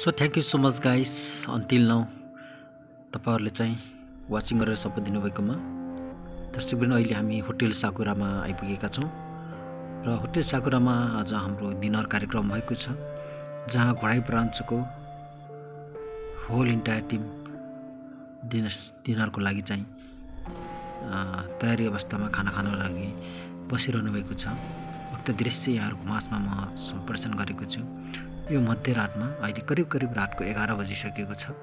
So thank you so much guys until now तपाईँहरूले चाहिँ watching गरेर सपोर्ट दिनुभएकोमा दर्शकवृन्द अहिले हामी होटेल साकुरामा आइपुगेका छौँ र होटेल साकुरामा आज हाम्रो डिनर कार्यक्रम भएको छ जहाँ घोडाई ब्रान्चको होल इन्टायर टिम डिनर डिनरको लागि चाहिँ तयारी अवस्थामा खाना खानको लागि बसिरहनु भएको छ। उक्त दृश्य यहाँहरूको माझमा म सम्प्रेषण गरेको छु। यो मध्यरातमा अहिले करिब करिब रातको एघार बजिसकेको छ।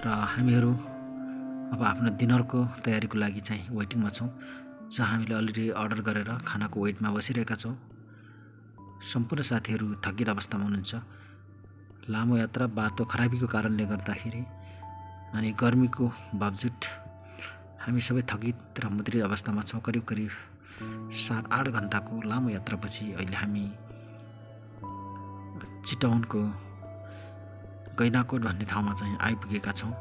र हामीहरू अब आफ्नो डिनरको तयारीको लागि चाहिँ वेटिङमा छौँ जहाँ हामीले अलरेडी अर्डर गरेर खानाको वेटमा बसिरहेका छौँ। सम्पूर्ण साथीहरू थकित अवस्थामा हुनुहुन्छ। लामो यात्रा बाटो खराबीको कारणले गर्दाखेरि अनि गर्मीको बावजुद हामी सबै थकित र मुद्रित अवस्थामा छौँ। करिब करिब सात आठ घन्टाको लामो यात्रापछि अहिले हामी चिटाउनको गैनाकोट भन्ने ठाउँमा चाहिँ आइपुगेका छौँ।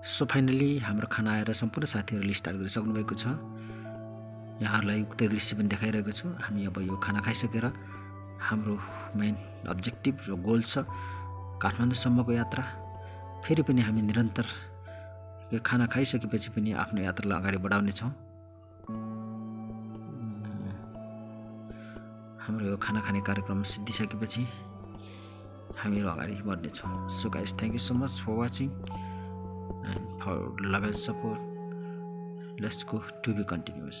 सो फाइनली हाम्रो खाना आएर सम्पूर्ण साथीहरूले स्टार्ट गरिसक्नु भएको छ। यहाँहरूलाई उक्त दृश्य पनि देखाइरहेको छु। हामी अब यो खाना खाइसकेर हाम्रो मेन अब्जेक्टिभ र गोल छ काठमाडौँसम्मको यात्रा। फेरि पनि हामी निरन्तर यो खाना खाइसकेपछि पनि आफ्नो यात्रालाई अगाडि बढाउनेछौँ। हाम्रो यो खाना खाने कार्यक्रम सिद्धिसकेपछि हामीहरू अगाडि बढ्नेछौँ। So guys thank you so much for watching and for love and support let's go to be continues